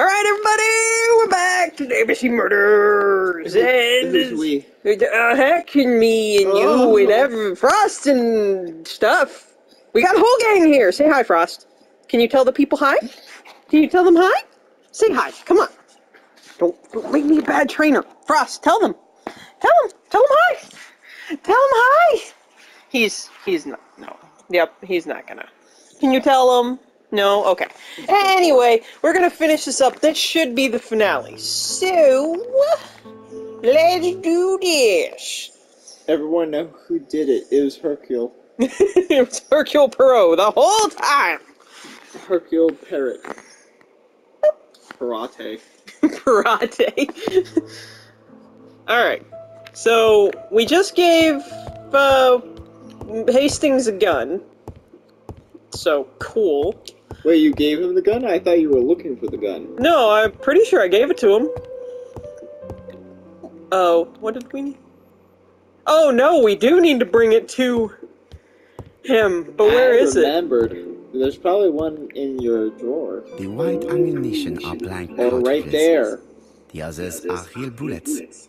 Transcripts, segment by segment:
All right, everybody, we're back to ABC Murders, and This is we. uh, Hec, and me and Oh. you and Frost and stuff. We got a whole gang here. Say hi, Frost. Can you tell the people hi? Can you tell them hi? Say hi. Come on. Don't, don't make me a bad trainer. Frost, tell them. Tell them. Tell them hi. Tell them hi. He's he's not. No. Yep. He's not gonna. Can you tell him? No? Okay. Anyway, we're gonna finish this up. This should be the finale. So, let's do this. Everyone know who did it. It was Hercule. it was Hercule Poirot the whole time. Hercule Parrot. Parate. Karate. Alright. So, we just gave uh, Hastings a gun. So, cool. Wait, you gave him the gun? I thought you were looking for the gun. No, I'm pretty sure I gave it to him. Oh, what did we need? Oh no, we do need to bring it to him. But where I is it? remembered. There's probably one in your drawer. The white ammunition are blank Or cartridges. right there. The others are real bullets.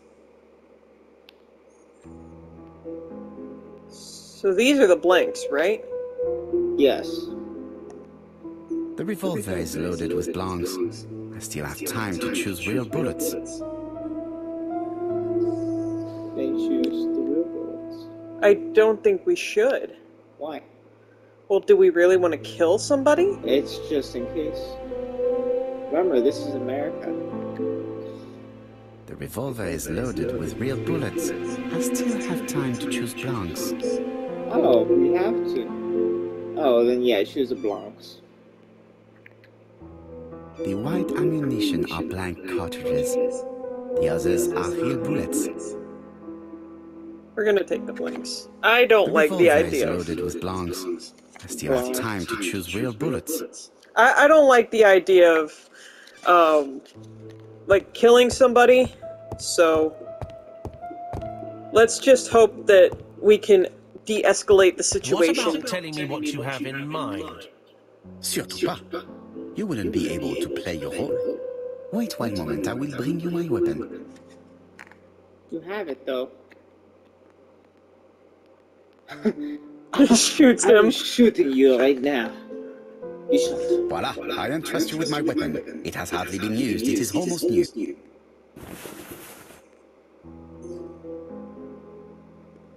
So these are the blanks, right? Yes. The revolver is loaded with blanks. I still have time to choose real bullets. Then choose the real bullets. I don't think we should. Why? Well, do we really want to kill somebody? It's just in case. Remember, this is America. The revolver is loaded with real bullets. I still have time to choose blanks. Oh, we have to. Oh, then yeah, choose the blancs. The white ammunition are blank cartridges. The others are real bullets. We're gonna take the blanks. I don't The like the revolver is idea. of- loaded with blanks. I still have time to choose real bullets. I, I don't like the idea of, um, like killing somebody. So let's just hope that we can de-escalate the situation. What situation. about telling me what you have in mind? Surtout pas. You wouldn't be able to play your role. Wait one moment, I will bring you my weapon. You have it though. Shoots I'm shooting you right now. You shot. Voila, I entrust you with my weapon. It has hardly been used, it is almost new.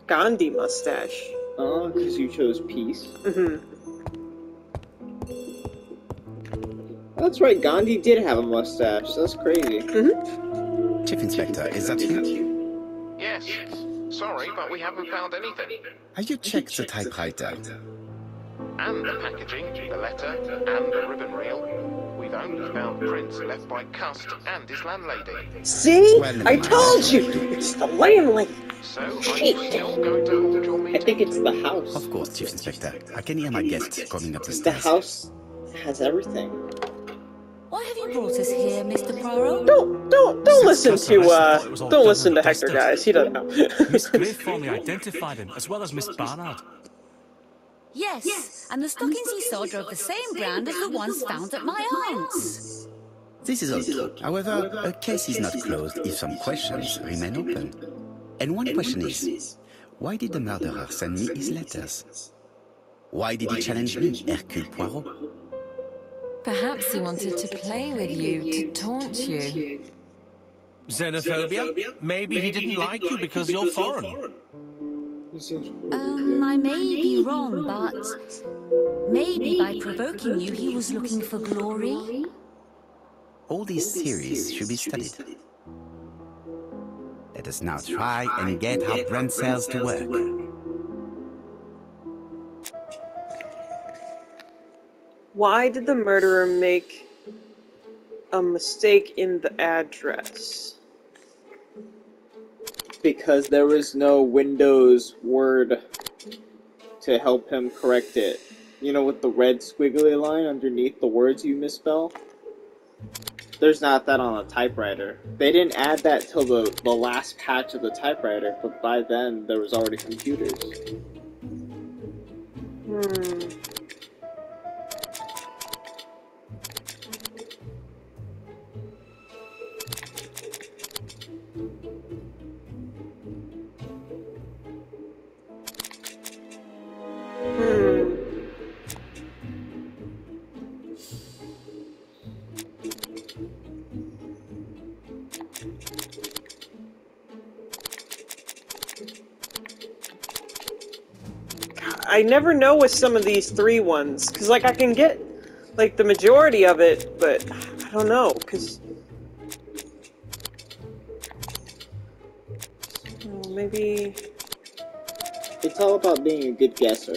Gandhi mustache. Oh, because you chose peace. hmm That's right, Gandhi did have a mustache. That's crazy. Mm-hmm. Chief Inspector, is that you? Yes. Sorry, but we haven't found anything. Have you checked the typewriter? And the packaging, the letter, and the ribbon reel. We've only found prints left by Cust and his landlady. See? Well, I told you! It's the landlady! So, are you still going to hold your I think it's the house. Of course, Chief Inspector. I can hear my guests coming up the stairs. The house has everything. Why have you brought us here, Mr. Poirot? Don't, don't, don't listen to, uh, thought it was all don't listen to Hector, dusted. guys. He doesn't know. Miss Graythorne identified him, as well as Miss Barnard. Yes, and the stockings he saw drove the same brand as the ones found at my aunt's. This is all. However, a case is not closed if some questions remain open. And one question is, why did the murderer send me his letters? Why did he challenge me, Hercule Poirot? Perhaps he wanted to play with you, to taunt you. Xenophobia? Maybe he didn't like you because you're foreign. Um, I may be wrong, but maybe by provoking you, he was looking for glory? All these theories should be studied. Let us now try and get our brain cells to work. Why did the murderer make a mistake in the address? Because there was no Windows Word to help him correct it. You know, with the red squiggly line underneath the words you misspell? There's not that on a typewriter. They didn't add that till the, the last patch of the typewriter, but by then there was already computers. Hmm. Never know with some of these three ones because like I can get like the majority of it, but I don't know because maybe It's all about being a good guesser.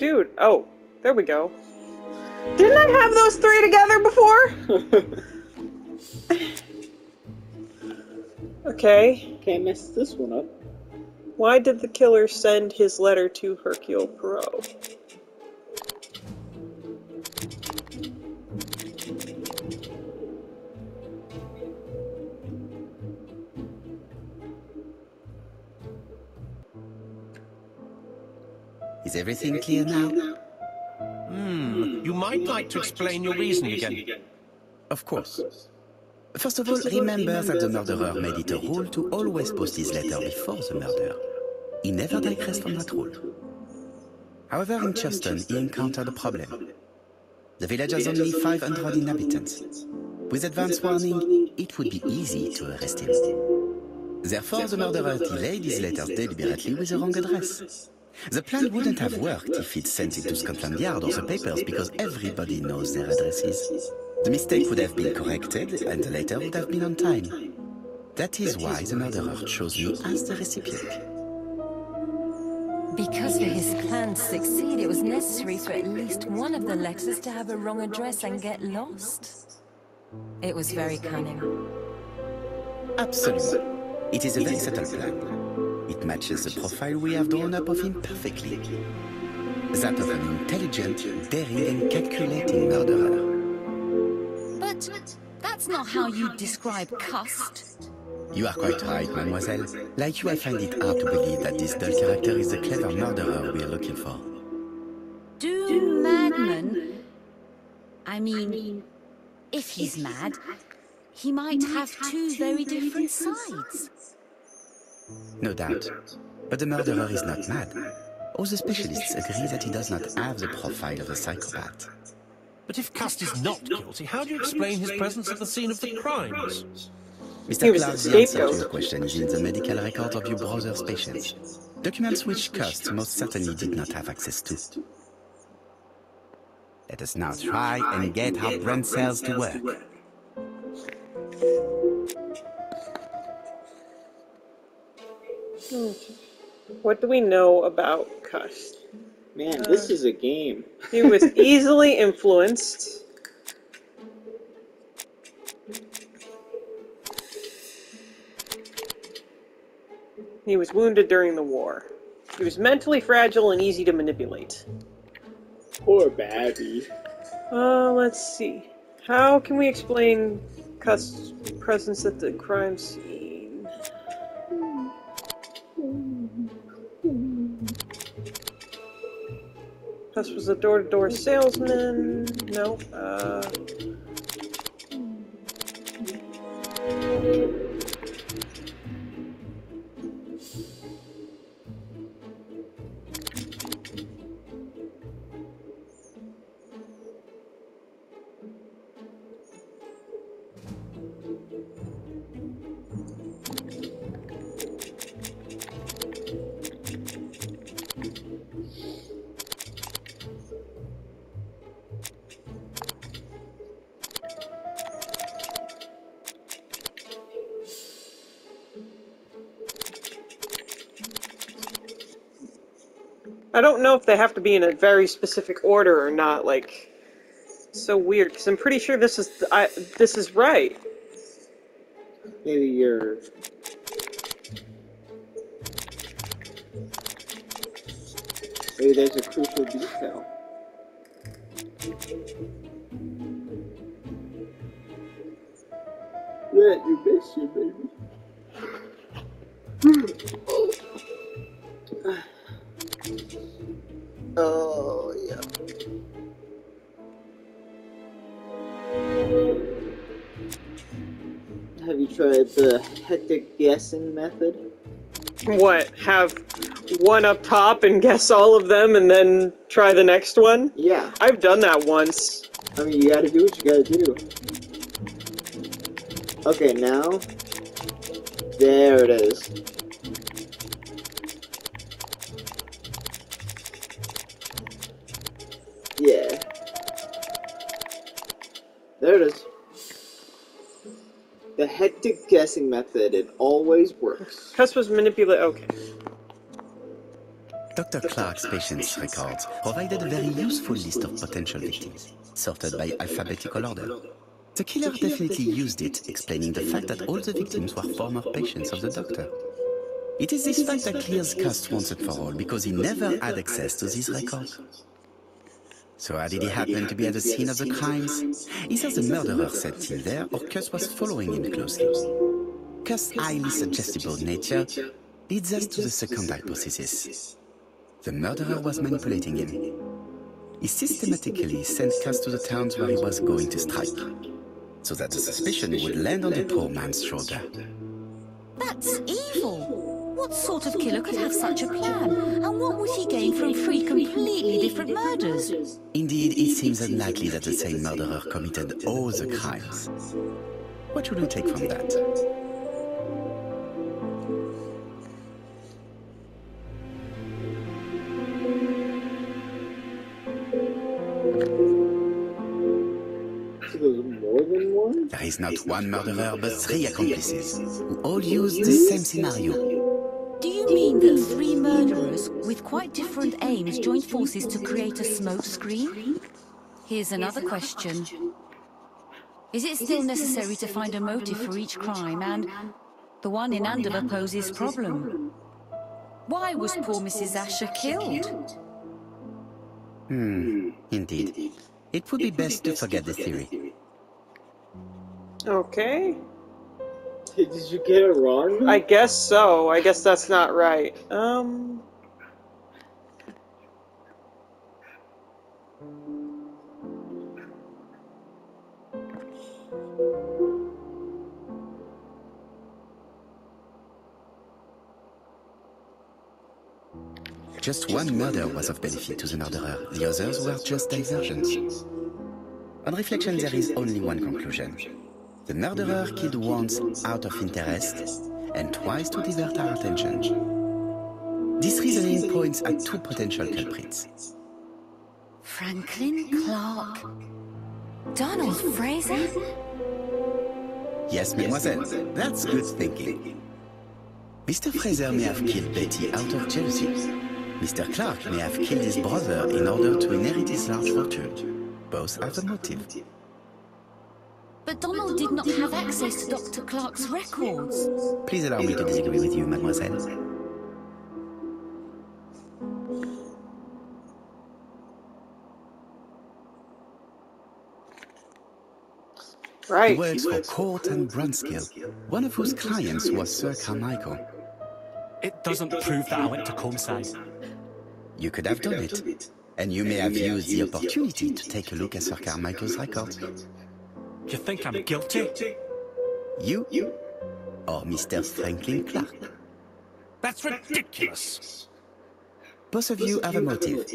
Dude. Oh, there we go. Didn't I have those three together before? okay. Can't mess this one up. Why did the killer send his letter to Hercule Poirot? Is everything clear now? Hmm. You might like to explain your reasoning again. Of course. First of all, remember that the murderer made it a rule to always post his letter before the murder. He never digressed from that rule. However, in Churston, he encountered a problem. The village has only 500 inhabitants. With advance warning, it would be easy to arrest him. Therefore, the murderer delayed his letters deliberately with the wrong address. The plan wouldn't have worked if he'd sent it to Scotland Yard or the papers because everybody knows their addresses. The mistake would have been corrected and the letter would have been on time. That is why the murderer chose me as the recipient. Because for his plan to succeed, it was necessary for at least one of the letters to have a wrong address and get lost. It was very cunning. Absolutely. It is a very subtle plan. It matches the profile we have drawn up of him perfectly. That of an intelligent, daring and calculating murderer. But that's not how you describe Cust. You are quite right, mademoiselle. Like you, I find it hard to believe that this dull character is the clever murderer we are looking for. Do madmen... I mean, if he's mad, he might have two very different sides. No doubt. But the murderer is not mad. All the specialists agree that he does not have the profile of a psychopath. But if Cust is not guilty, how do you explain his presence at the scene of the crimes? Mr. He Clark, the the answer to your question is in the medical records of your brother's patients. Documents which Cust most certainly did not have access to. Let us now try and get our brain cells to work. What do we know about Cust? Man, this is a game. He was easily influenced. He was wounded during the war. He was mentally fragile and easy to manipulate. Poor Babby. Uh, let's see. How can we explain Cust's presence at the crime scene? Cust was a door-to-door salesman. No. Uh, I don't know if they have to be in a very specific order or not. Like, so weird because I'm pretty sure this is I, this is right. Maybe you're. Maybe there's a crucial detail. bet you miss you, baby. You tried the hectic guessing method? What? Have one up top and guess all of them and then try the next one? Yeah. I've done that once. I mean, you gotta do what you gotta do. Okay, now. There it is. Yeah. There it is. The hectic guessing method, it always works. Cust was manipulate. Okay. Dr. Clark's patient's records provided a very useful list of potential victims, sorted by alphabetical order. The killer definitely used it, explaining the fact that all the victims were former patients of the doctor. It is this fact that clears Cust once and for all, because he never had access to these records. So how did he happen to be at the scene of the crimes? Either the murderer sent him there, or Cust was following him closely. Cust's highly suggestible nature leads us to the second hypothesis. The murderer was manipulating him. He systematically sent Cust to the towns where he was going to strike, so that the suspicion would land on the poor man's shoulder. That's evil. What sort of killer could have such a plan? And what would he gain from three completely different murders? Indeed, it seems unlikely that the same murderer committed all the crimes. What should we take from that? There is not one murderer, but three accomplices, who all use the same scenario. Do you mean that three murderers with quite different aims joined forces to create a smoke screen? Here's another question. Is it still necessary to find a motive for each crime and the one in Andover poses problem? Why was poor Mrs. Ascher killed? Hmm, indeed. It would be best to forget the theory. Okay. Did you get it wrong? I guess so. I guess that's not right. Um. Just one murder was of benefit to the murderer, the others were just diversions. On reflection, there is only one conclusion. The murderer killed once out of interest and twice to divert our attention. This reasoning points at two potential culprits. Franklin Clark. Donald Fraser? Yes, mademoiselle, that's good thinking. Mr. Fraser may have killed Betty out of jealousy. Mr. Clark may have killed his brother in order to inherit his large fortune. Both have a motive. But Donald did not have access to Dr. Clark's records. Please allow me to disagree with you, mademoiselle. He Right. works for Court and Brunskill, one of whose clients was Sir Carmichael. It doesn't prove that I went to Combeside. You could have done it, and you may have used the opportunity to take a look at Sir Carmichael's records. You think I'm guilty? You You? Oh, or Mr. Franklin Clark. That's ridiculous. Both of you have a motive.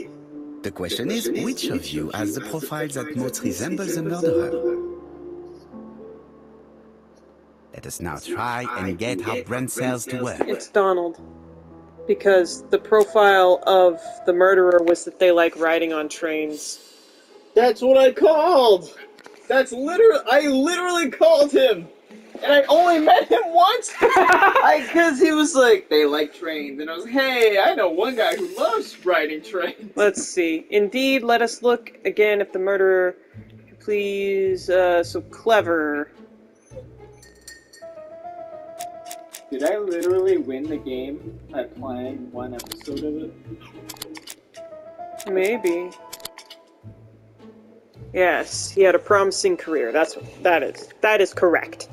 The question is, which of you has the profile that most resembles the murderer? Let us now try and get our brain cells to work. It's Donald. Because the profile of the murderer was that they like riding on trains. That's what I called. That's literally I literally called him, and I only met him once. I because he was like they like trains, and I was like, hey, I know one guy who loves riding trains. Let's see. Indeed, let us look again if the murderer. Please, uh, so clever. Did I literally win the game by playing one episode of it? Maybe. Yes, he had a promising career. That's that is that is correct.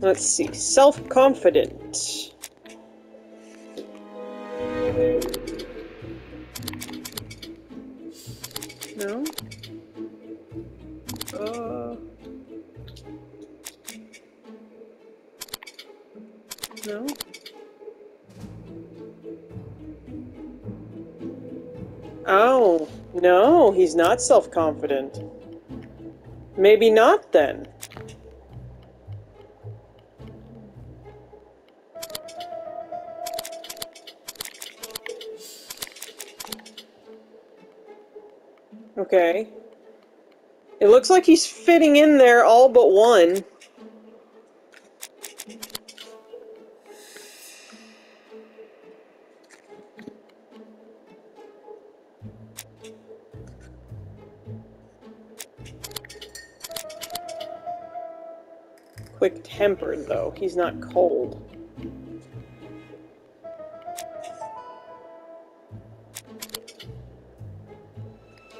Let's see. Self-confident. No. Uh. No. Oh, no, he's not self confident. Maybe not then. Okay. It looks like he's fitting in there all but one. Tempered, though. He's not cold.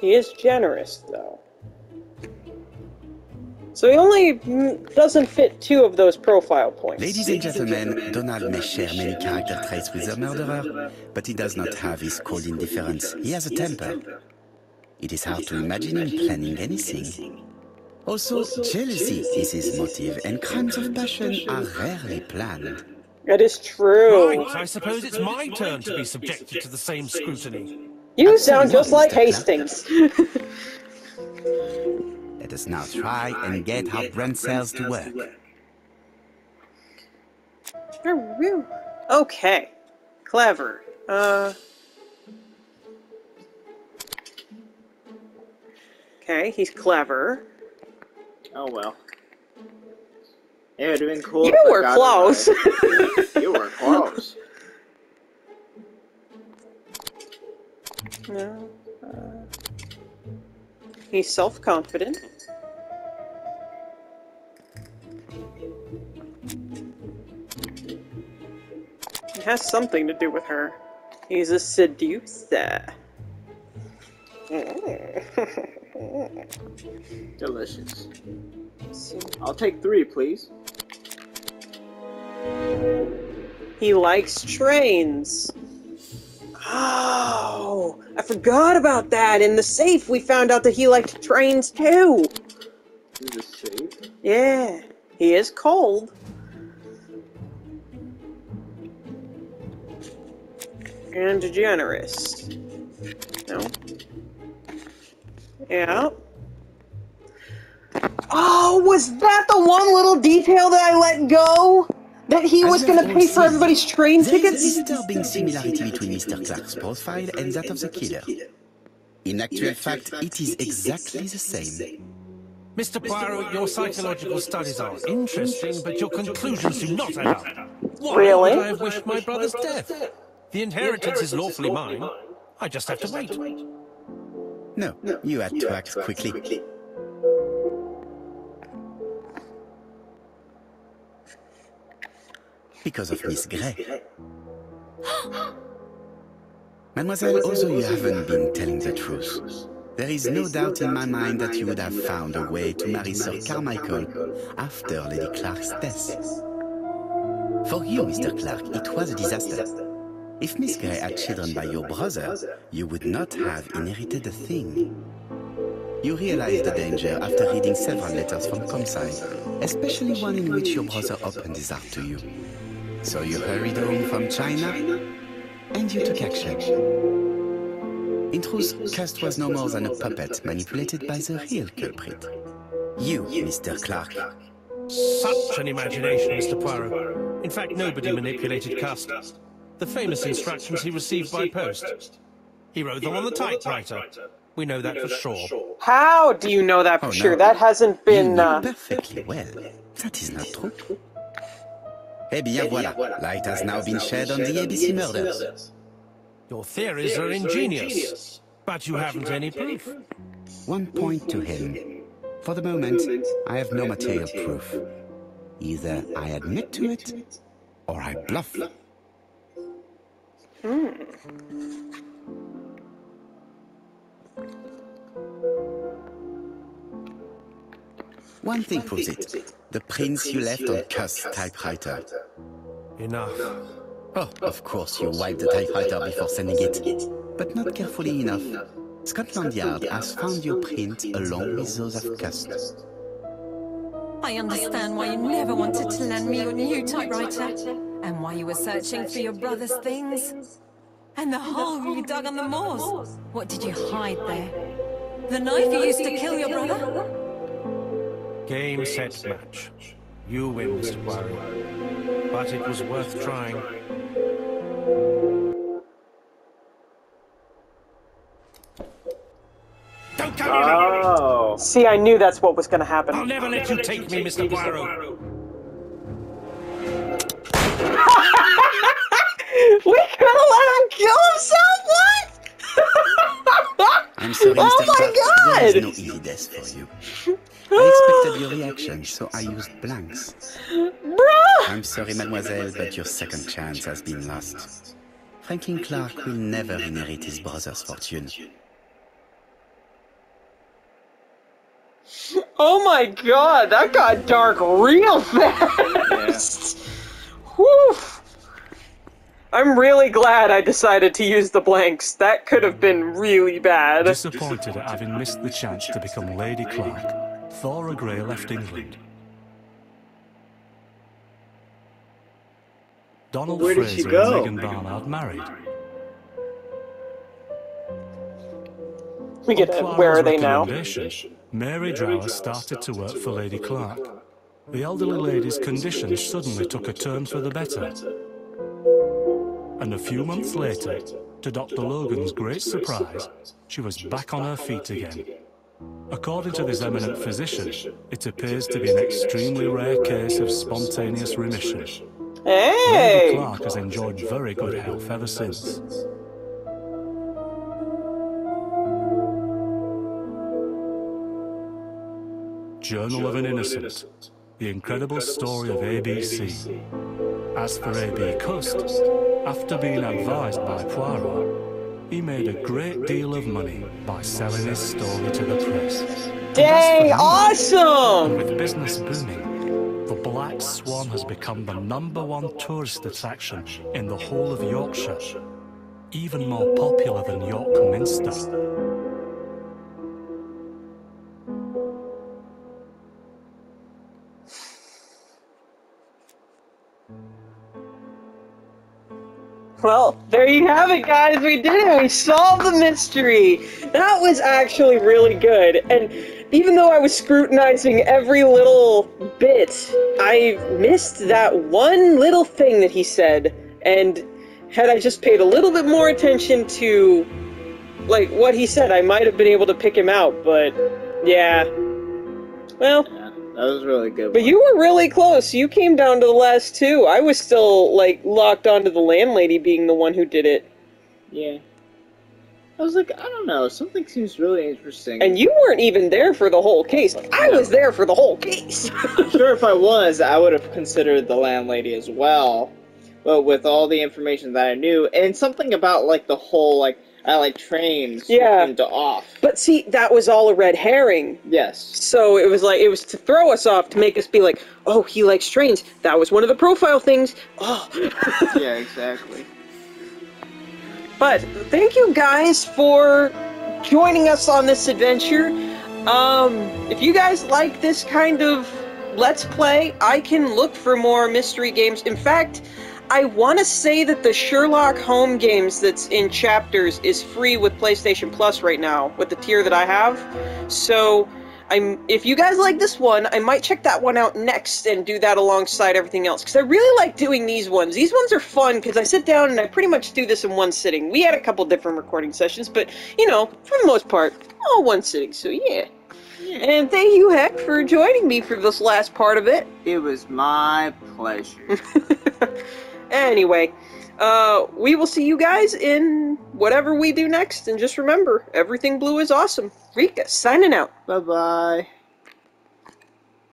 He is generous, though. So he only doesn't fit two of those profile points. Ladies and gentlemen, Donald may share many character traits with the murderer, but he does not have his cold indifference. He has a temper. It is hard to imagine him planning anything. Also, jealousy is his motive, and crimes of passion are rarely planned. That is true. Right, I suppose it's my turn to be subjected to the same scrutiny. You sound just like Hastings. Let us now try and get our brain cells to work. Okay. Clever. Uh. Okay, he's clever. Oh well. It would have been cool. You if I were close. you were close. No. Uh, he's self-confident. It has something to do with her. He's a seducer. Delicious. I'll take three, please. He likes trains. Oh, I forgot about that. In the safe, we found out that he liked trains too. In the safe. Yeah, he is cold. And generous. No. Yeah. Oh, was that the one little detail that I let go? That he was gonna pay for everybody's train There is tickets? a disturbing similarity between Mr. Clark's profile and that of the killer. In actual fact, it is exactly the same. Mr. Poirot, your psychological studies are interesting, but your conclusions do not add up. Why Really? would I have wished my brother's death? The inheritance is lawfully mine. I just have to wait. No, you had to act quickly. Because of Miss Grey. Mademoiselle, although you haven't been telling the truth, there is no doubt in my mind that you would have found a way to marry Sir Carmichael after Lady Clark's death. For you, Mr. Clark, it was a disaster. If Miss Grey had children by your brother, you would not have inherited a thing. You realized the danger after reading several letters from Combeside, especially one in which your brother opened his heart to you. So you hurried home from China, and you took action. In truth, Cust was no more than a puppet manipulated by the real culprit. You, Mr. Clark. Such an imagination, Mr. Poirot. In fact, nobody manipulated Cust. The famous instructions he received by post. He wrote them on the typewriter. We know that for sure. How do you know that for Oh, sure? no. That hasn't been... You been. know Uh, perfectly well. That is not true. Eh bien voilà, light has now been shed on the ABC murders. Your theories are ingenious, but you haven't any proof. One point to him. For the moment, I have no material proof. Either I admit to it, or I bluff. Mm. One thing proves it. The prints you left on Cust's typewriter. Enough. Oh, of course you wiped the typewriter before sending it. But not carefully enough. Scotland Yard has found your print along with those of Cust. I understand why you never wanted to lend me your new typewriter, and why you were searching for your brother's things. And the hole you dug on the moors. What did you hide there? The knife you used to kill your brother? Game, set, match. You win, Mr. Poirot. But it was worth trying. Don't come! Oh. See, I knew that's what was going to happen. I'll never let you take me, Mr. Poirot. Clark, there is no easy death for you. I expected your reaction, so I used blanks. Bruh. I'm sorry, mademoiselle, but your second chance has been lost. Franklin Clark will never inherit his brother's fortune. Oh my god, that got dark real fast. Whew. I'm really glad I decided to use the blanks. That could have been really bad. Disappointed at having missed the chance to become Lady Clark, Thora Grey left England. Donald Where did she Fraser go? and Megan Barnard married. We get On it. Clara's Where are they now? Mary Drower started to work for Lady Clark. The elderly lady's condition suddenly took a turn for the better. And a few months later, to Dr. Logan's great surprise, she was back on her feet again. According to this eminent physician, it appears to be an extremely rare case of spontaneous remission. Lady Clark has enjoyed very good health ever since. Journal of an Innocent, the incredible story of ABC. As for A.B. Cust, after being advised by Poirot, he made a great deal of money by selling his story to the press. Dang, awesome! And with business booming, the Black Swan has become the number one tourist attraction in the whole of Yorkshire, even more popular than York Minster. Well, there you have it, guys. We did it. We solved the mystery. That was actually really good. And even though I was scrutinizing every little bit, I missed that one little thing that he said. And had I just paid a little bit more attention to, like, what he said, I might have been able to pick him out. But, yeah. Well, that was really good. but you were really close. You came down to the last two. I was still like locked onto the landlady being the one who did it. Yeah. I was like, I don't know, something seems really interesting. And you weren't even there for the whole case. I was there for the whole case. Sure if I was, I would have considered the landlady as well. But with all the information that I knew, and something about like the whole like I like trains Yeah. into off. but see, that was all a red herring. Yes. So it was like it was to throw us off to make us be like, "Oh, he likes trains." That was one of the profile things. Oh. yeah, exactly. But thank you guys for joining us on this adventure. Um, if you guys like this kind of let's play, I can look for more mystery games. In fact, I want to say that the Sherlock Holmes games that's in chapters is free with PlayStation Plus right now with the tier that I have. So, I'm if you guys like this one, I might check that one out next and do that alongside everything else cuz I really like doing these ones. These ones are fun cuz I sit down and I pretty much do this in one sitting. We had a couple different recording sessions, but you know, for the most part, all one sitting. So, yeah. And thank you, Hec, for joining me for this last part of it. It was my pleasure. Anyway, uh, we will see you guys in whatever we do next. And just remember, everything blue is awesome. Rika, signing out. bye bye.